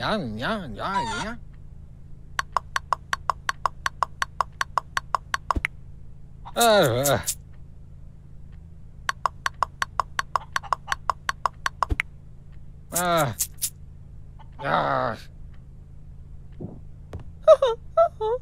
娘娘娘哎！哎！啊！啊 nhớ 哈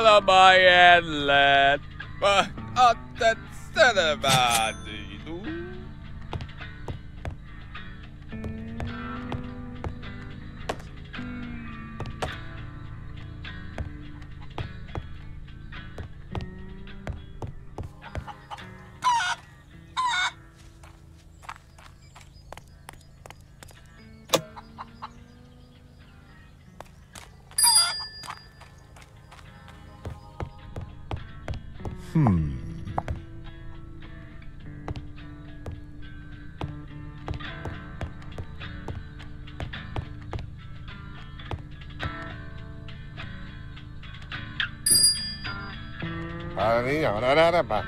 Hello, my inlet. But at the Ararabá.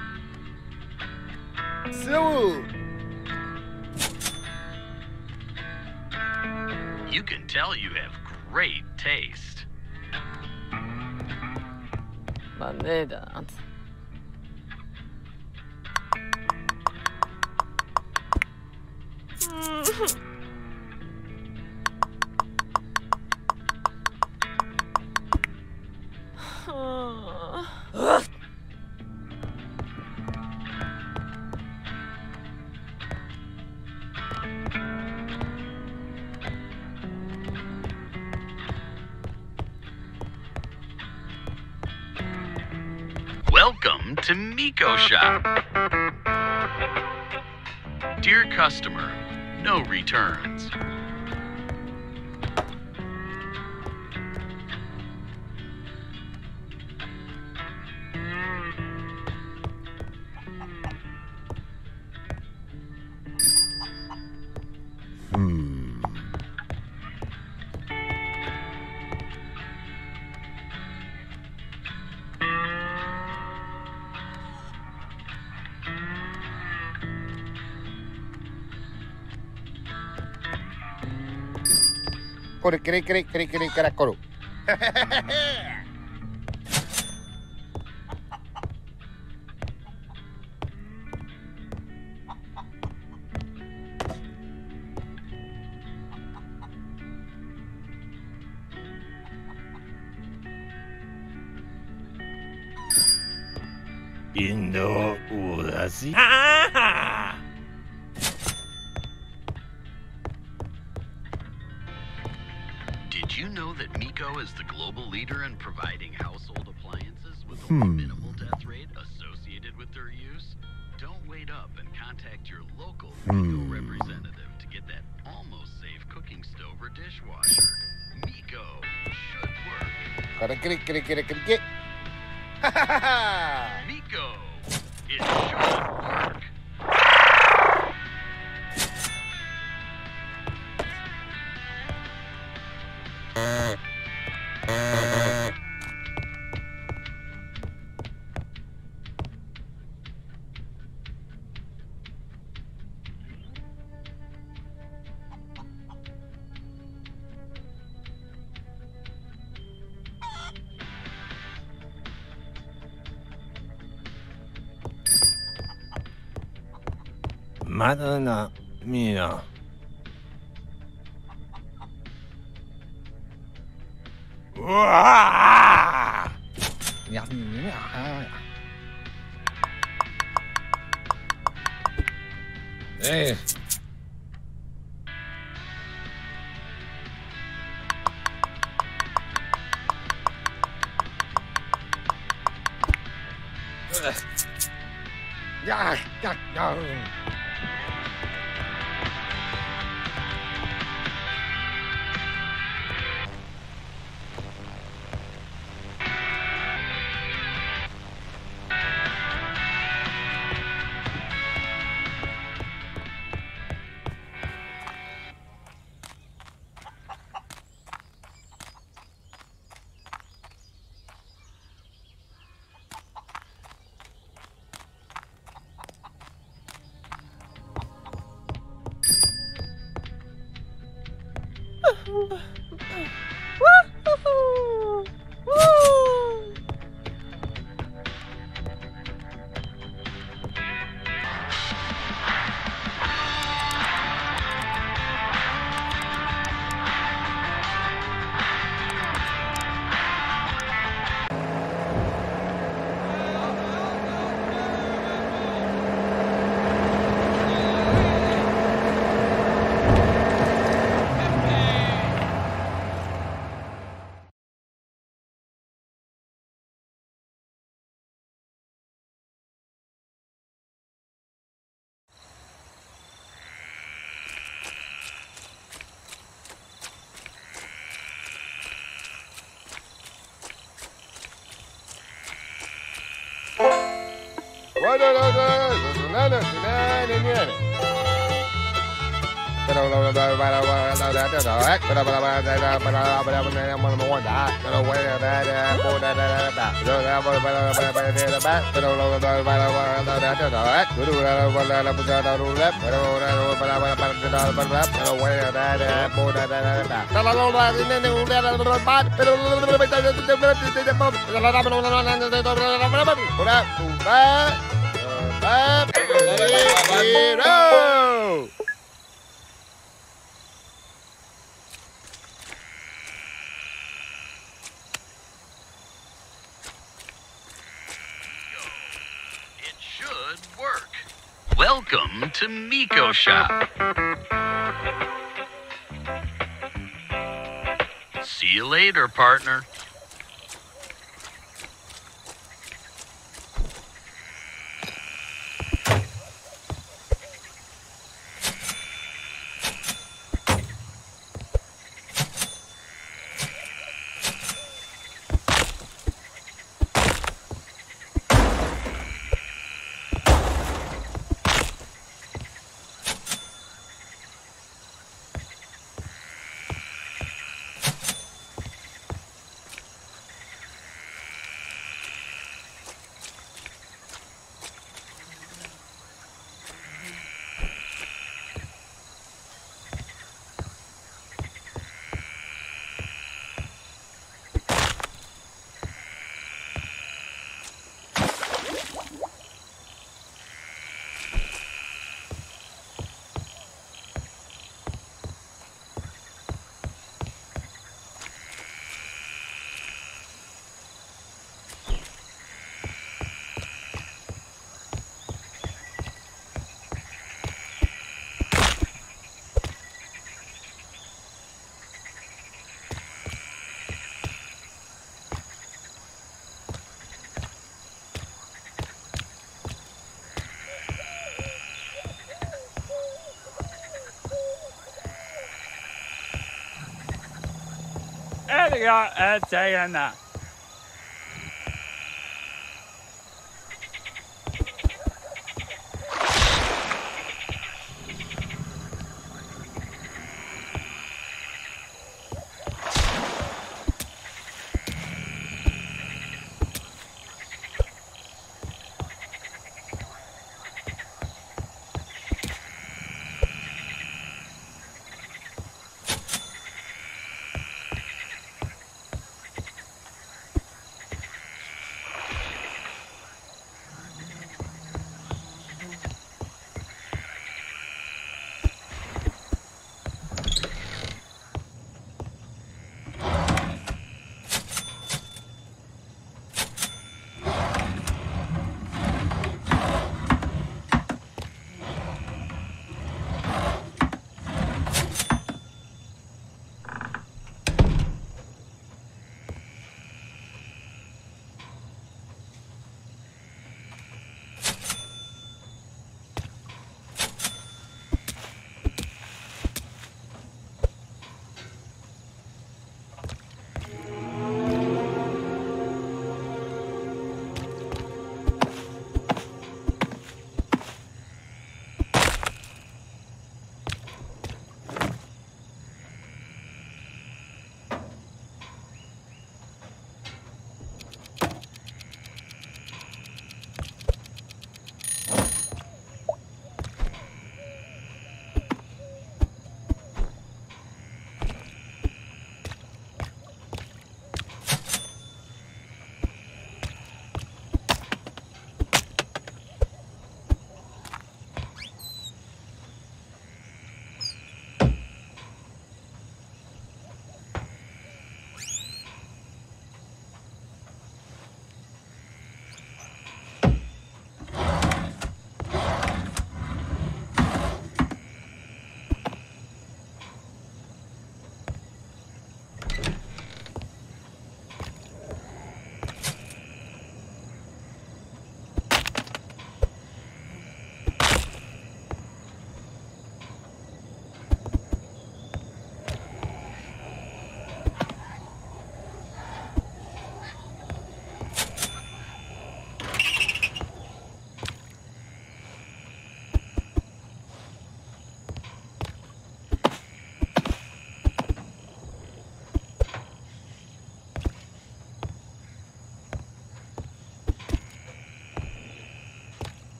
To Miko Shop. Dear customer, no returns. por el cre, cre, cre, cre, caracoro. Hmm. Madonna mia. Uah! Bye. It should work. Welcome to Miko Shop. See you later, partner. 这个要哎这个要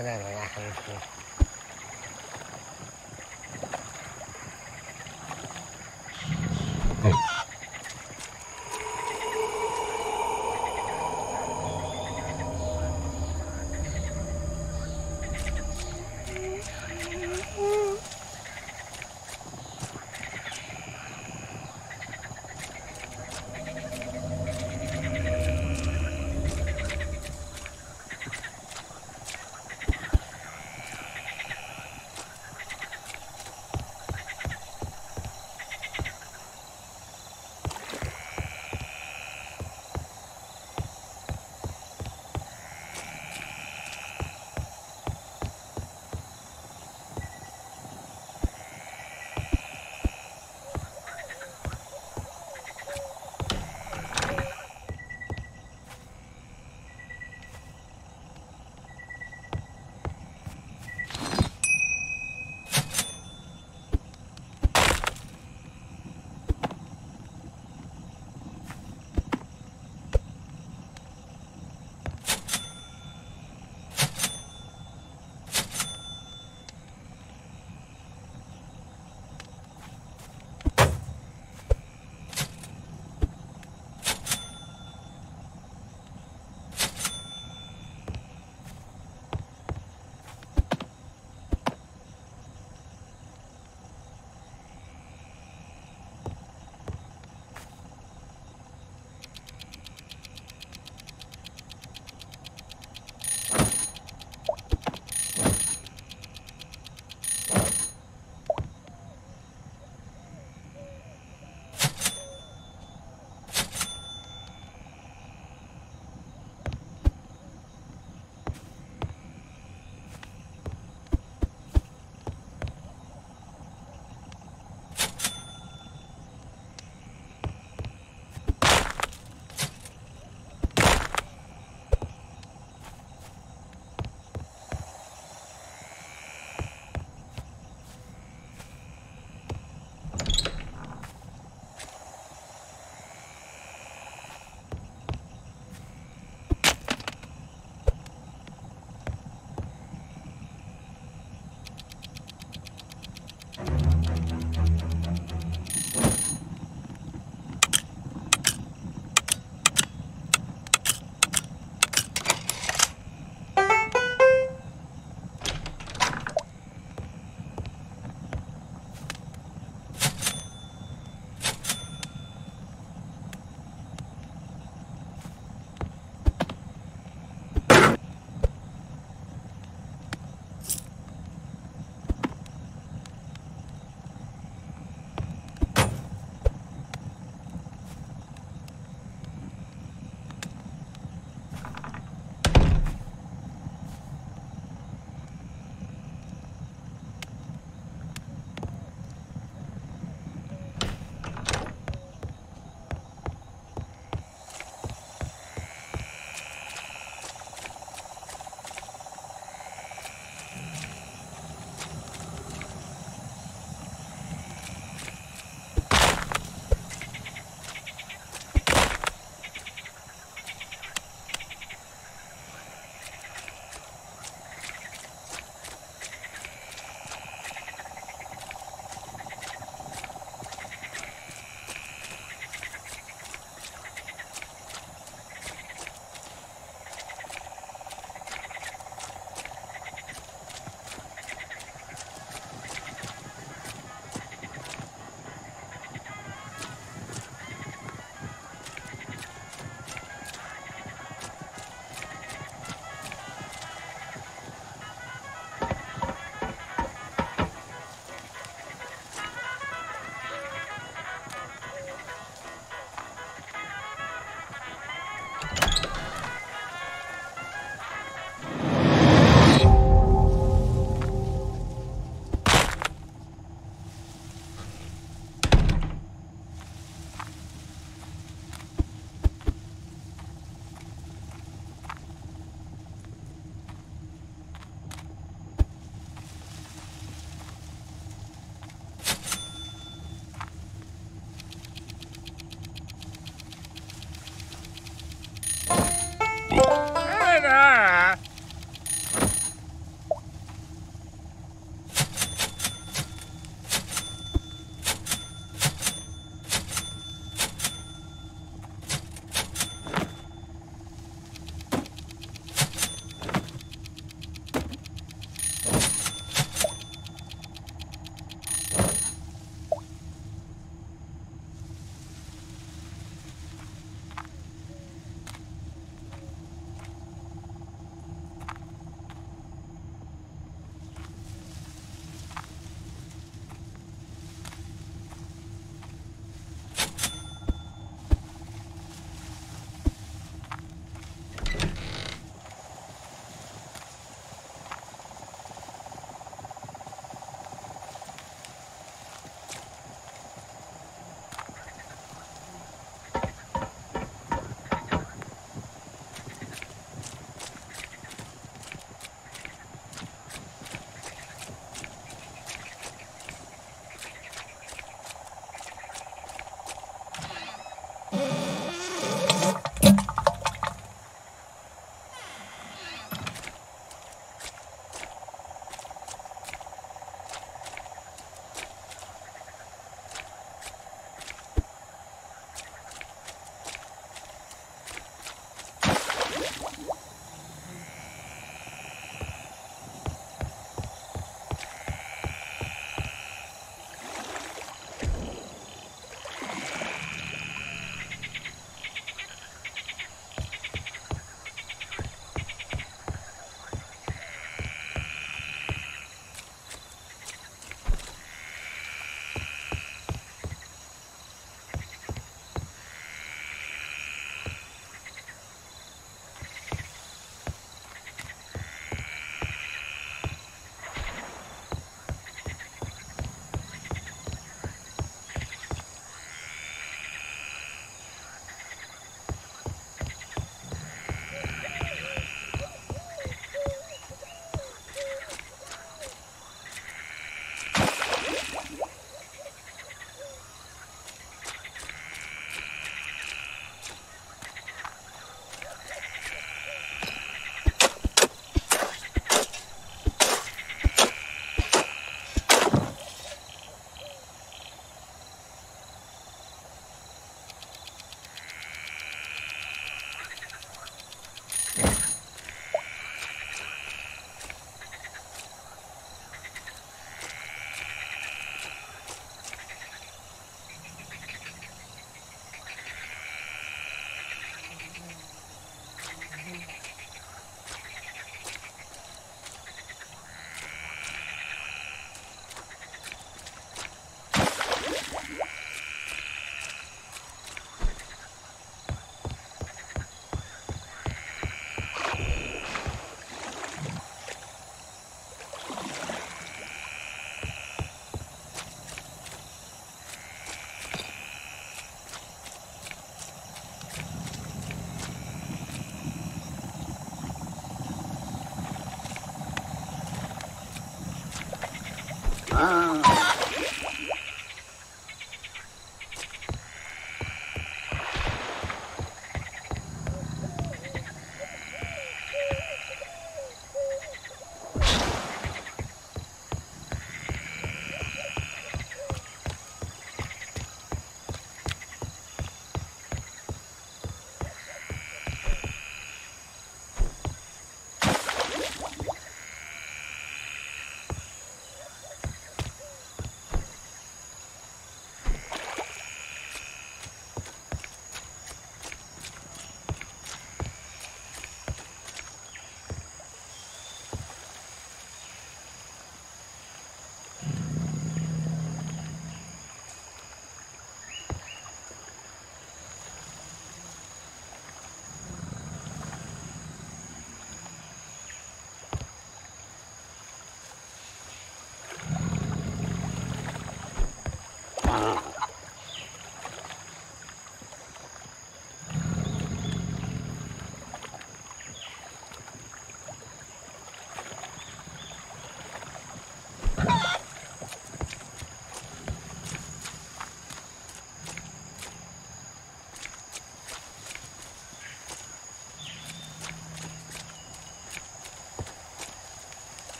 Salamat.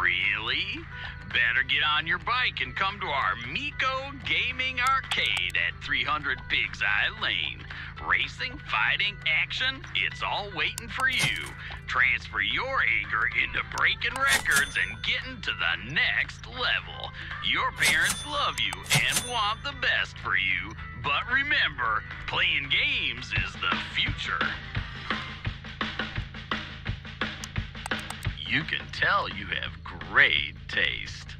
Really? Better get on your bike and come to our Miko Gaming Arcade at 300 Pigs Eye Lane. Racing, fighting, action, it's all waiting for you. Transfer your anger into breaking records and getting to the next level. Your parents love you and want the best for you, but remember, playing games is the future. You can tell you have great taste.